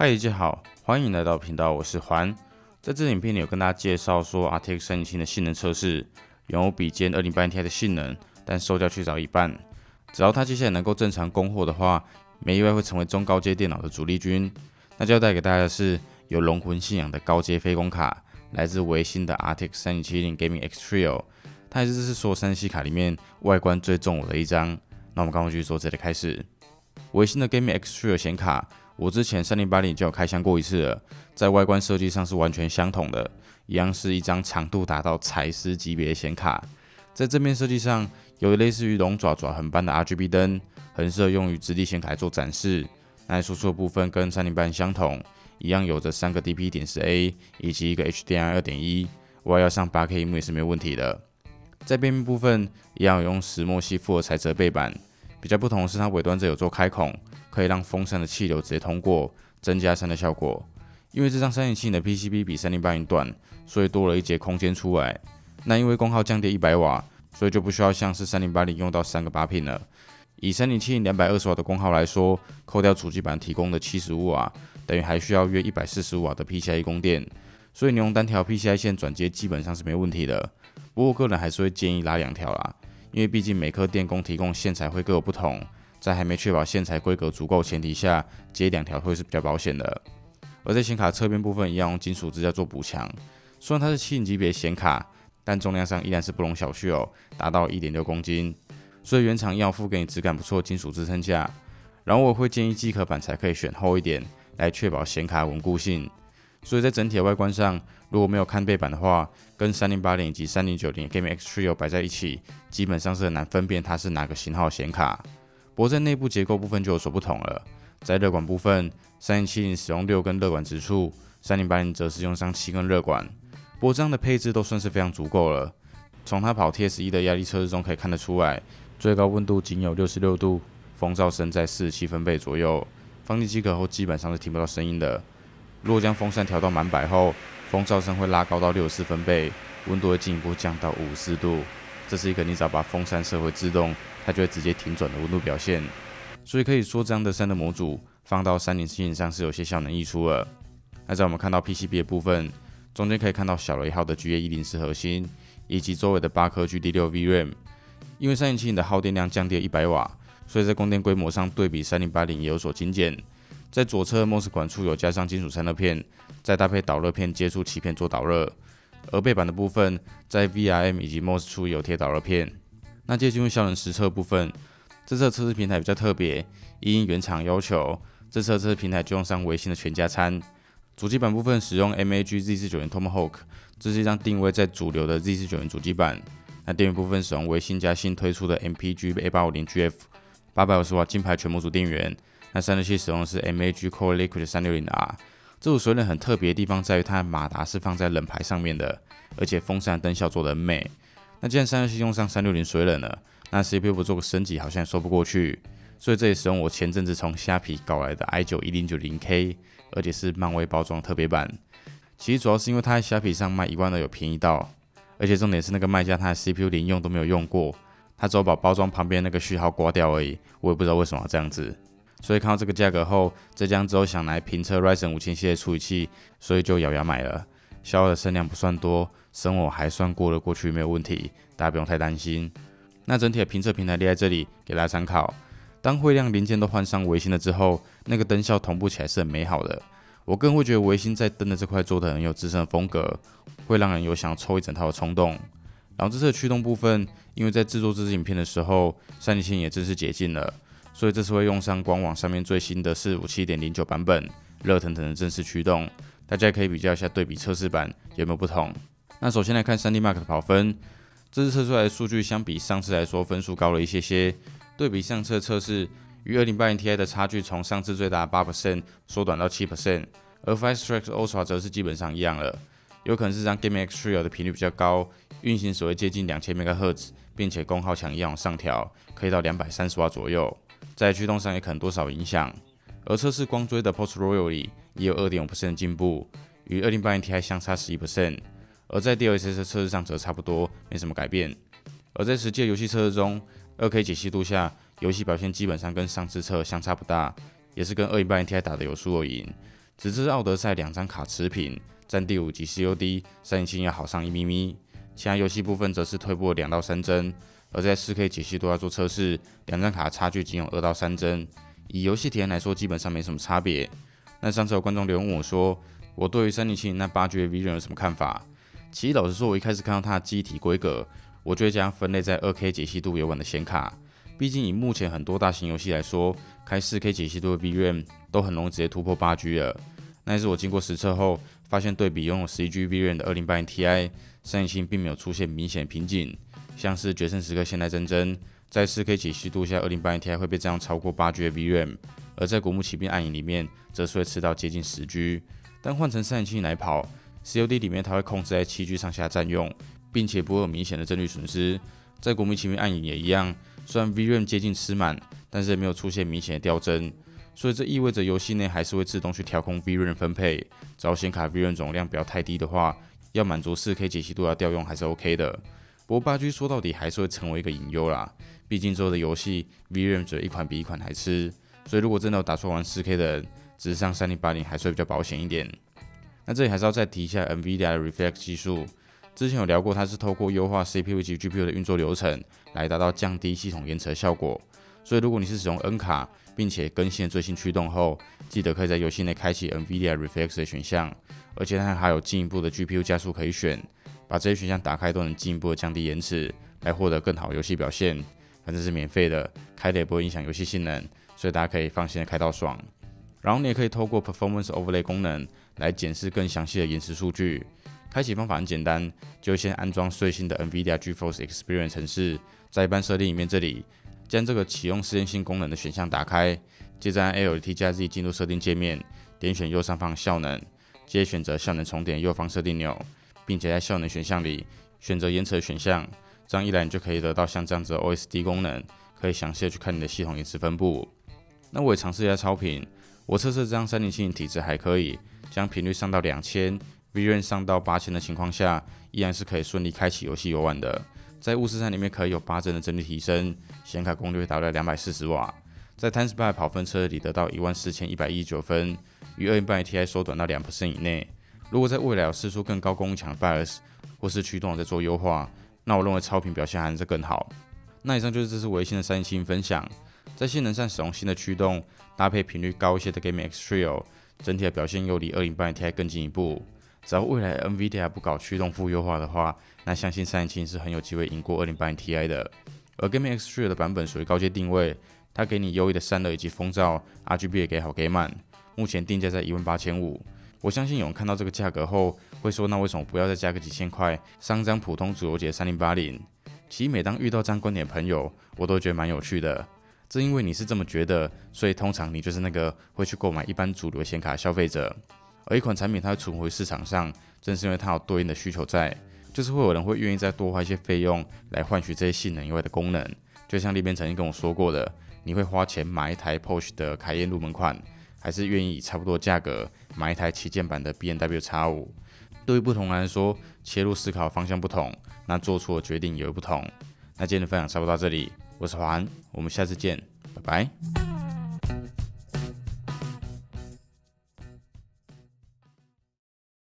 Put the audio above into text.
嗨，大家好，欢迎来到频道，我是环。在这影片里有跟大家介绍说，RTX 3070的性能测试，有比肩2080 Ti 的性能，但售价却少一半。只要它接下来能够正常供货的话，没意外会成为中高阶电脑的主力军。那就要带给大家的是有龙魂信仰的高阶非公卡，来自维新的 RTX 3070 Gaming X Trio，它也是这次所有三系卡里面外观最重我的一张。那我们刚刚继续说，这里开始，维新的 Gaming X Trio 显卡。我之前三零八零就有开箱过一次了，在外观设计上是完全相同的，一样是一张长度达到彩丝级别的显卡。在正面设计上，有类似于龙爪爪痕般的 RGB 灯，很适合用于直立显卡做展示。那输出的部分跟三零八零相同，一样有着三个 DP 点四 A 以及一个 HDMI 二点一，我要上八 K 屏幕也是没有问题的。在背面部分，一样有用石墨烯复合材质背板，比较不同的是它尾端这有做开孔。可以让风扇的气流直接通过，增加散热效果。因为这张三零七零的 PCB 比三零八零短，所以多了一节空间出来。那因为功耗降低一百瓦，所以就不需要像是三零八零用到三个八 pin 了。以三零七零两百二十瓦的功耗来说，扣掉主机板提供的七十五瓦，等于还需要约一百四十五瓦的 PCIe 供电。所以你用单条 PCIe 线转接基本上是没问题的。不过个人还是会建议拉两条啦，因为毕竟每颗电工提供线材会各有不同。在还没确保线材规格足够前提下，接两条会是比较保险的。而在显卡侧边部分，一样用金属支架做补强。虽然它是七零级别显卡，但重量上依然是不容小觑哦，达到一点六公斤。所以原厂要付给你质感不错的金属支撑架。然后我会建议机壳板材可以选厚一点，来确保显卡稳固性。所以在整体的外观上，如果没有看背板的话，跟三零八零以及三零九零 Gaming X Trio 摆在一起，基本上是很难分辨它是哪个型号显卡。不过在内部结构部分就有所不同了。在热管部分，三零七零使用六根热管直处，三零八零则是用上七根热管。不过这样的配置都算是非常足够了。从它跑 T S 一的压力测试中可以看得出来，最高温度仅有六十六度，风噪声在四十七分贝左右。放进机壳后基本上是听不到声音的。如果将风扇调到满百后，风噪声会拉高到六十四分贝，温度会进一步降到五十度。这是一个你只要把风扇设为自动。它就会直接停转的温度表现，所以可以说这样的散热模组放到三零七零上是有些效能溢出了。那在我们看到 PCB 的部分，中间可以看到小雷号的 GA 一零四核心，以及周围的八颗 GD 六 VRAM。因为三零七零的耗电量降低了一百瓦，所以在供电规模上对比三零八零也有所精简。在左侧 MOS 管处有加上金属散热片，再搭配导热片接触鳍片做导热。而背板的部分，在 VRM 以及 MOS 处有贴导热片。那接着进入效能实测部分，这次的测试平台比较特别，因原厂要求，这次测试平台就用上微星的全家餐。主机板部分使用 MAG Z490 Tomahawk，这是一张定位在主流的 Z490 主机板。那电源部分使用微星加新推出的 MPG A850GF，八百五十瓦金牌全模组电源。那散热器使用的是 MAG Core Liquid 360R。这组水冷很特别的地方在于它的马达是放在冷排上面的，而且风扇灯效做得很美。那既然散热器用上三六零水冷了，那 CPU 不做个升级好像也说不过去，所以这也使用我前阵子从虾皮搞来的 i 九一零九零 K，而且是漫威包装特别版。其实主要是因为它在虾皮上卖一万二有便宜到，而且重点是那个卖家他的 CPU 连用都没有用过，他只有把包装旁边那个序号刮掉而已，我也不知道为什么要这样子。所以看到这个价格后，浙江之后想来评测 Ryzen 五千系列处理器，所以就咬牙买了。消耗的声量不算多，生活还算过得过去，没有问题，大家不用太担心。那整体的评测平台列在这里，给大家参考。当会亮零件都换上维星了之后，那个灯效同步起来是很美好的。我个人会觉得维星在灯的这块做的很有自身的风格，会让人有想抽一整套的冲动。然后这次的驱动部分，因为在制作这支影片的时候，三零七也正式解禁了，所以这次会用上官网上面最新的四五七点零九版本，热腾腾的正式驱动。大家可以比较一下对比测试版有没有不同。那首先来看 3D Mark 的跑分，这次测出来的数据相比上次来说分数高了一些些。对比上次测试，与2080 Ti 的差距从上次最大八 percent 缩短到七 percent，而 Fasttrack Ultra 则是基本上一样了。有可能是让 Game X Trio 的频率比较高，运行时会接近两千 MHz，并且功耗强一样上调，可以到两百三十瓦左右，在驱动上也可能多少影响。而测试光追的 Post Royal 里也有二点五 percent 进步，与二零八零 Ti 相差十一 percent，而在 DLSS 测试上则差不多，没什么改变。而在实际游戏测试中，二 K 解析度下，游戏表现基本上跟上次测相差不大，也是跟二一八零 Ti 打的有输有赢。只是奥德赛两张卡持平，占第五级 COD，三零七要好上一咪咪。其他游戏部分则是退步了两到三帧，而在 4K 解析度下做测试，两张卡差距仅有二到三帧。以游戏体验来说，基本上没什么差别。那上次有观众留言问我说，我对于三零七那八 G 的 V 有什么看法？其实老实说，我一开始看到它的机体规格，我就会将分类在二 K 解析度游玩的显卡。毕竟以目前很多大型游戏来说，开 4K 解析度的 VRAM 都很容易直接突破八 G 了。那也是我经过实测后，发现对比拥有十一 G VRAM 的二零八零 Ti。三星并没有出现明显瓶颈，像是决胜时刻现代真真，在 4K 解析度下，2080 Ti 会被这样超过 8G 的 VRAM，而在古墓奇兵暗影里面，则是会吃到接近 10G。但换成三星来跑，COD 里面它会控制在 7G 上下占用，并且不会有明显的帧率损失。在国民奇兵暗影也一样，虽然 VRAM 接近吃满，但是也没有出现明显的掉帧，所以这意味着游戏内还是会自动去调控 VRAM 分配，只要显卡 VRAM 总量不要太低的话。要满足 4K 解析度要调用还是 OK 的，不过 8G 说到底还是会成为一个隐忧啦。毕竟之后的游戏 VRAM 只一款比一款还吃，所以如果真的打算玩 4K 的人，只是上3080还是会比较保险一点。那这里还是要再提一下 NVIDIA 的 Reflex 技术，之前有聊过，它是透过优化 CPU 及 GPU 的运作流程，来达到降低系统延迟的效果。所以如果你是使用 N 卡，并且更新了最新驱动后，记得可以在游戏内开启 NVIDIA Reflex 的选项。而且它还有进一步的 GPU 加速可以选，把这些选项打开都能进一步的降低延迟，来获得更好游戏表现。反正是免费的，开的也不会影响游戏性能，所以大家可以放心的开到爽。然后你也可以透过 Performance Overlay 功能来检视更详细的延迟数据。开启方法很简单，就先安装最新的 NVIDIA GeForce Experience 程式，在一般设定里面这里将这个启用试验性功能的选项打开，接着按 Alt 加 Z 进入设定界面，点选右上方效能。接着选择效能重点右方设定钮，并且在效能选项里选择延迟选项，这样一来你就可以得到像这样子的 OSD 功能，可以详细的去看你的系统延迟分布。那我也尝试一下超频，我测试这张三零七零体质还可以，将频率上到两千，VRM 上到八千的情况下，依然是可以顺利开启游戏游玩的。在雾视三里面可以有八帧的帧率提升，显卡功率达到两百四十瓦，在 t e n s p y 跑分车里得到一万四千一百一十九分。与二零八零 Ti 缩短到两 percent 以内。如果在未来有试出更高功强的 BIOS 或是驱动在做优化，那我认为超频表现还是更好。那以上就是这次维新的三星分享，在性能上使用新的驱动，搭配频率高一些的 Game X Trio，整体的表现又离二零八零 Ti 更进一步。只要未来 NVIDIA 不搞驱动负优化的话，那相信三星是很有机会赢过二零八零 Ti 的。而 Game X Trio 的版本属于高阶定位，它给你优异的散热以及风噪，RGB 也给好给满。目前定价在一万八千五，我相信有人看到这个价格后会说，那为什么不要再加个几千块，上张普通主流级三零八零？其实每当遇到这样观点的朋友，我都觉得蛮有趣的。正因为你是这么觉得，所以通常你就是那个会去购买一般主流显卡的消费者。而一款产品它会存回市场上，正是因为它有对应的需求在，就是会有人会愿意再多花一些费用来换取这些性能以外的功能。就像那边曾经跟我说过的，你会花钱买一台 Porsche 的凯宴入门款。还是愿意以差不多价格买一台旗舰版的 B N W X 五。对于不同人来说，切入思考方向不同，那做出的决定也会不同。那今天的分享差不多到这里，我是华安，我们下次见，拜拜。